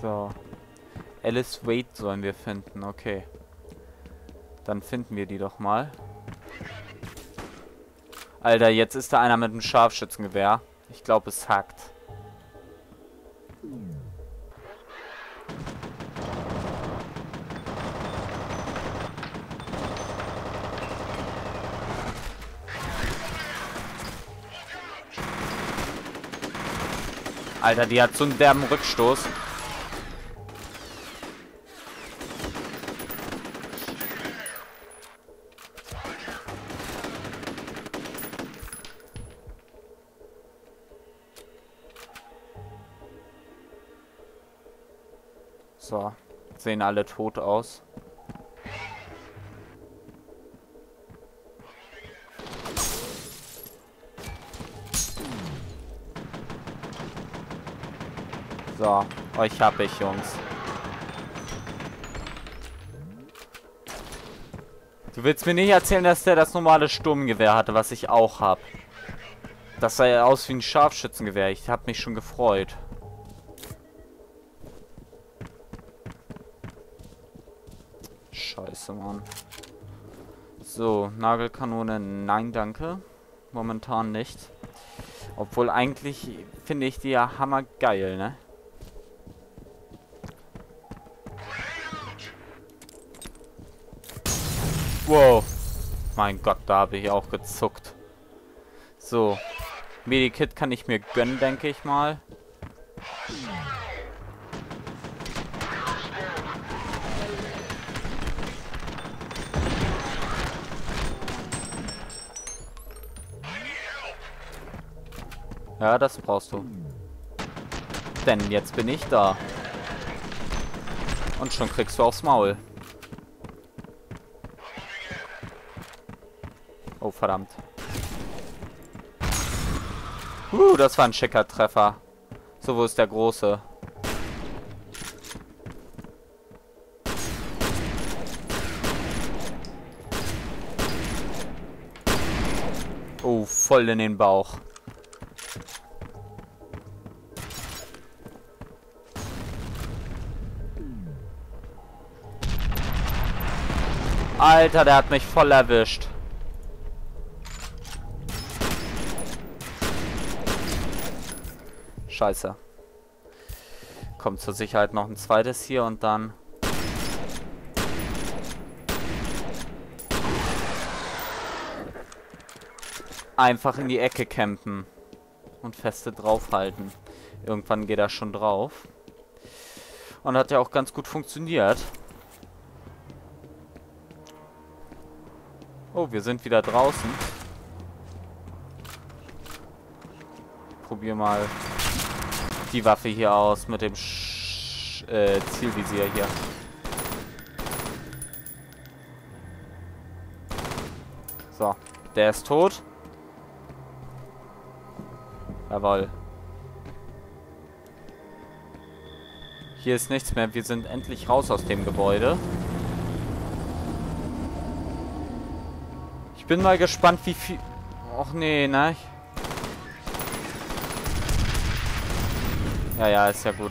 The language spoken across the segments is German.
So. Alice Wade sollen wir finden, okay. Dann finden wir die doch mal. Alter, jetzt ist da einer mit einem Scharfschützengewehr. Ich glaube, es hackt. Alter, die hat so einen derben Rückstoß. So, sehen alle tot aus. So, euch hab ich, Jungs. Du willst mir nicht erzählen, dass der das normale Sturmgewehr hatte, was ich auch hab. Das sah ja aus wie ein Scharfschützengewehr. Ich hab mich schon gefreut. Scheiße, Mann. So, Nagelkanone, nein, danke. Momentan nicht. Obwohl eigentlich finde ich die ja hammergeil, ne? Wow. Mein Gott, da habe ich auch gezuckt. So. Medikit kann ich mir gönnen, denke ich mal. Ja, das brauchst du. Denn jetzt bin ich da. Und schon kriegst du aufs Maul. Oh, verdammt. Uh, das war ein schicker Treffer. So, wo ist der große? Oh, voll in den Bauch. Alter, der hat mich voll erwischt. Scheiße. Kommt zur Sicherheit noch ein zweites hier und dann... Einfach in die Ecke campen. Und feste draufhalten. Irgendwann geht er schon drauf. Und hat ja auch ganz gut funktioniert. Oh, wir sind wieder draußen. Probier mal die Waffe hier aus mit dem Sch äh, Zielvisier hier. So, der ist tot. Jawoll. Hier ist nichts mehr. Wir sind endlich raus aus dem Gebäude. bin mal gespannt, wie viel... Och nee, ne? Ja, ja, ist ja gut.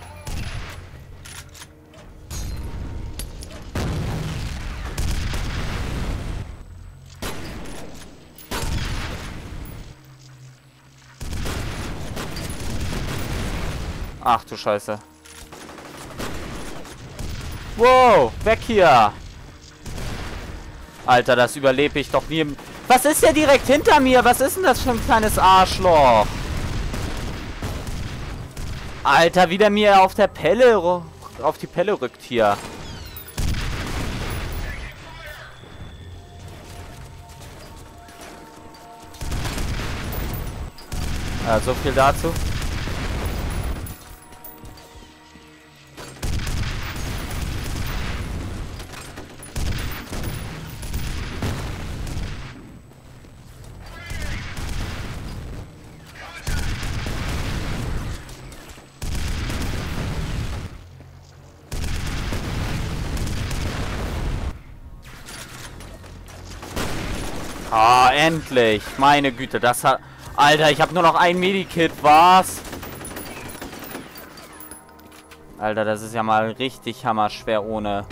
Ach du Scheiße. Wow, weg hier. Alter, das überlebe ich doch nie im... Was ist der direkt hinter mir? Was ist denn das für ein kleines Arschloch? Alter, wie der mir auf der Pelle... auf die Pelle rückt hier. Ja, so viel dazu. Ah, endlich. Meine Güte, das hat... Alter, ich habe nur noch ein Medikit. Was? Alter, das ist ja mal richtig hammerschwer ohne...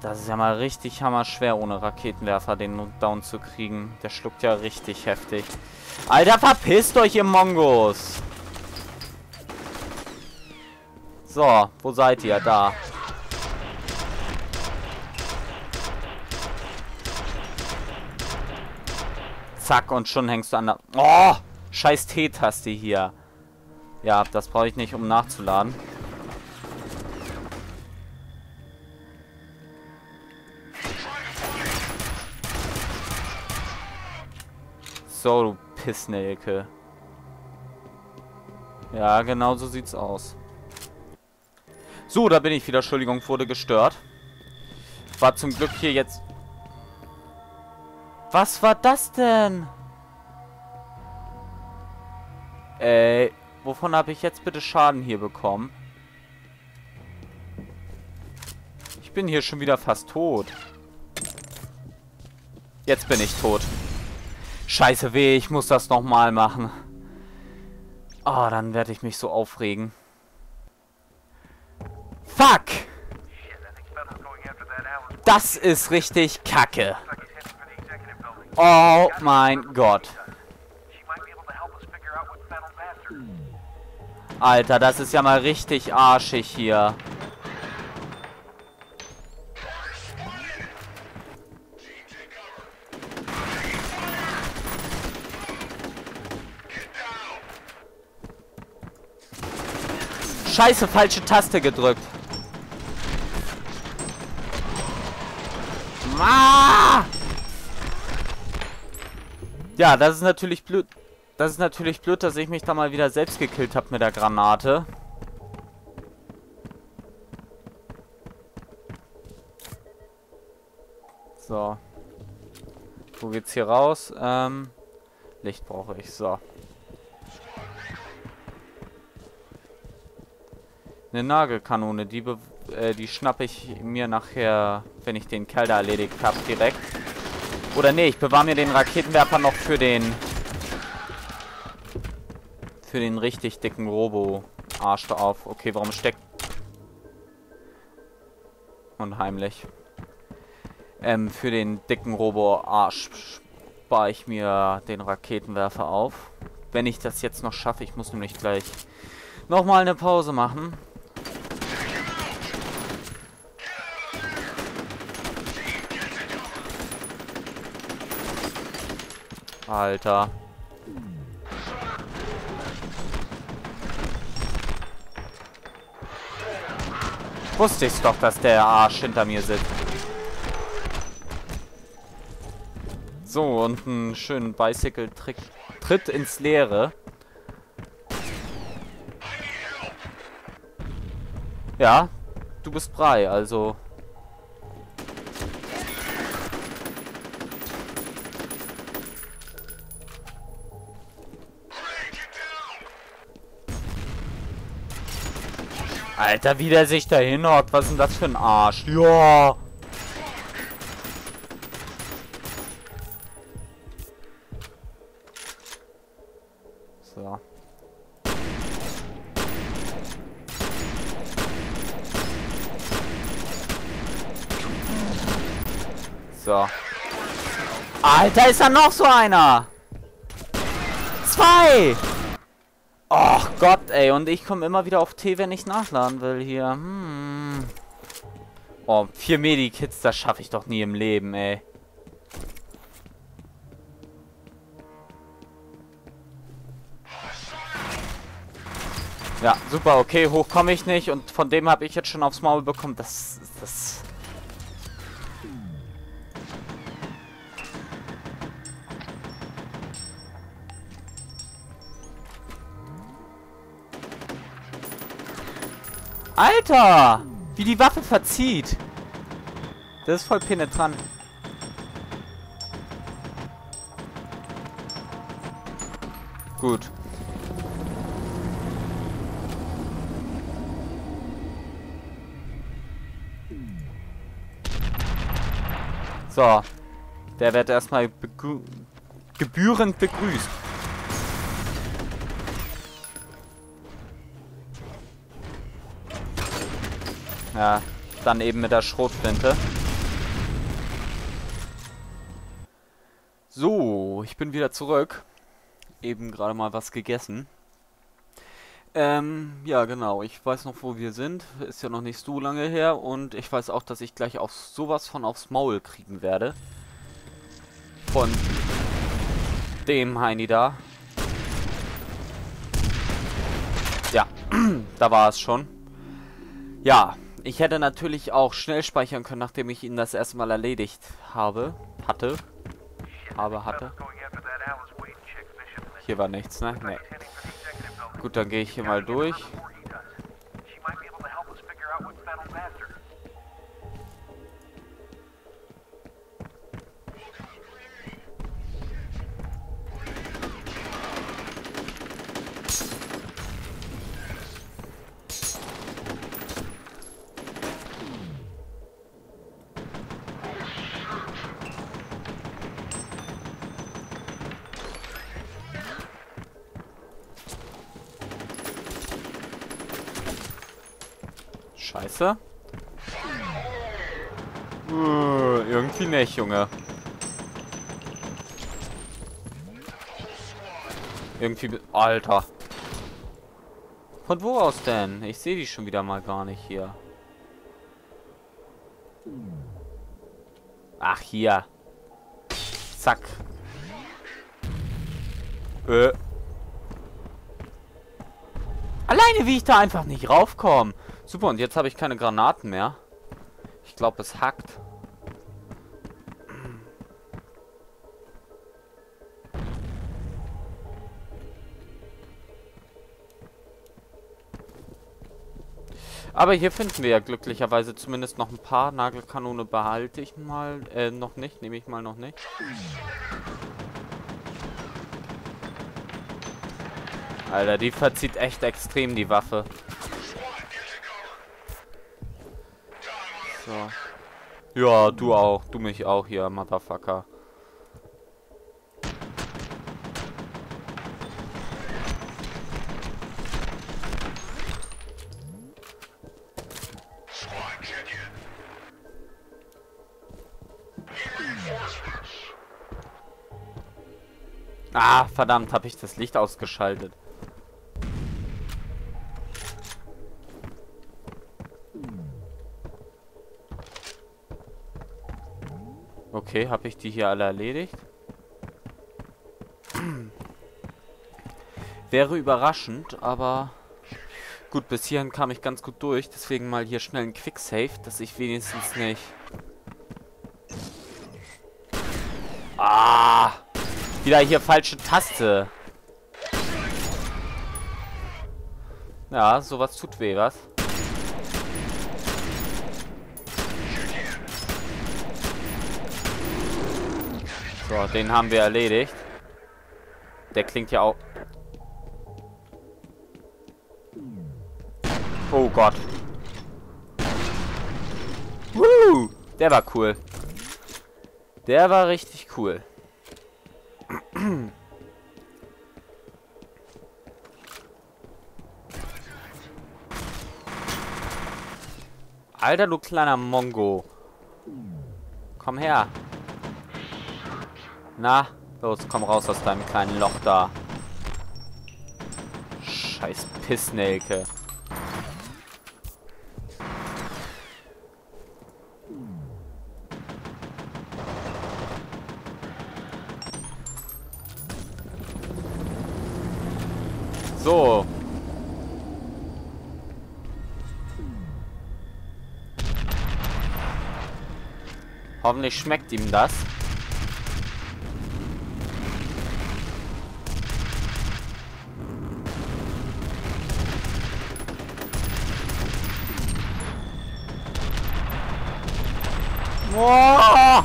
Das ist ja mal richtig hammerschwer ohne Raketenwerfer den down zu kriegen. Der schluckt ja richtig heftig. Alter, verpisst euch, ihr Mongos! So, wo seid ihr? Da. Zack, und schon hängst du an der... Oh! Scheiß T-Taste hier. Ja, das brauche ich nicht, um nachzuladen. So, du Pissnelke. Ja, genau so sieht's aus. So, da bin ich wieder. Entschuldigung, wurde gestört. War zum Glück hier jetzt was war das denn? Ey, wovon habe ich jetzt bitte Schaden hier bekommen? Ich bin hier schon wieder fast tot. Jetzt bin ich tot. Scheiße weh, ich muss das nochmal machen. Ah, oh, dann werde ich mich so aufregen. Fuck! Das ist richtig kacke. Oh mein Gott. Alter, das ist ja mal richtig arschig hier. Scheiße, falsche Taste gedrückt. Ah! Ja, das ist natürlich blöd. Das ist natürlich blöd, dass ich mich da mal wieder selbst gekillt habe mit der Granate. So. Wo geht's hier raus? Ähm, Licht brauche ich. So. Eine Nagelkanone, die, äh, die schnappe ich mir nachher, wenn ich den Kerl da erledigt habe, direkt. Oder nee, ich bewahre mir den Raketenwerfer noch für den... Für den richtig dicken Robo-Arsch da auf. Okay, warum steckt... Und heimlich. Ähm, für den dicken Robo-Arsch spare ich mir den Raketenwerfer auf. Wenn ich das jetzt noch schaffe, ich muss nämlich gleich nochmal eine Pause machen. Alter. Wusste ich's doch, dass der Arsch hinter mir sitzt. So, und einen schönen Bicycle-Trick. Tritt ins Leere. Ja, du bist frei, also Alter, wie der sich da hinhockt. Was ist denn das für ein Arsch? Ja. So. So. Alter, ist da noch so einer? Zwei! Och Gott, ey. Und ich komme immer wieder auf T, wenn ich nachladen will hier. Hm. Oh, vier Medikits, das schaffe ich doch nie im Leben, ey. Ja, super, okay, hoch komme ich nicht. Und von dem habe ich jetzt schon aufs Maul bekommen. Das, das Alter! Wie die Waffe verzieht. Das ist voll penetrant. Gut. So. Der wird erstmal gebührend begrüßt. Ja, dann eben mit der Schrotflinte. So, ich bin wieder zurück. Eben gerade mal was gegessen. Ähm, ja genau, ich weiß noch, wo wir sind. Ist ja noch nicht so lange her. Und ich weiß auch, dass ich gleich auf sowas von aufs Maul kriegen werde. Von dem Heini da. Ja, da war es schon. Ja, ich hätte natürlich auch schnell speichern können, nachdem ich ihn das erste Mal erledigt habe. Hatte. Habe, hatte. Hier war nichts, ne? Nee. Gut, dann gehe ich hier mal durch. Scheiße. Uh, irgendwie nicht, Junge. Irgendwie... Alter. Von wo aus denn? Ich sehe die schon wieder mal gar nicht hier. Ach, hier. Zack. Äh. Alleine wie ich da einfach nicht raufkomme. Super, und jetzt habe ich keine Granaten mehr. Ich glaube, es hackt. Aber hier finden wir ja glücklicherweise zumindest noch ein paar. Nagelkanone behalte ich mal. Äh, noch nicht. Nehme ich mal noch nicht. Alter, die verzieht echt extrem die Waffe. So. Ja, du auch. Du mich auch hier, Motherfucker. Ah, verdammt, habe ich das Licht ausgeschaltet. Okay, habe ich die hier alle erledigt? Wäre überraschend, aber... Gut, bis hierhin kam ich ganz gut durch. Deswegen mal hier schnell ein Quicksave, dass ich wenigstens nicht... Ah! Wieder hier falsche Taste. Ja, sowas tut weh, was? So, den haben wir erledigt. Der klingt ja auch... Oh Gott. Woo! Der war cool. Der war richtig cool. Alter, du kleiner Mongo. Komm her. Na, los, komm raus aus deinem kleinen Loch da. Scheiß Pissnelke. So. Hoffentlich schmeckt ihm das. Boah!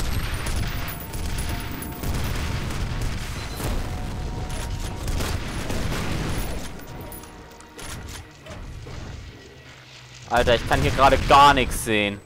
Alter, ich kann hier gerade gar nichts sehen.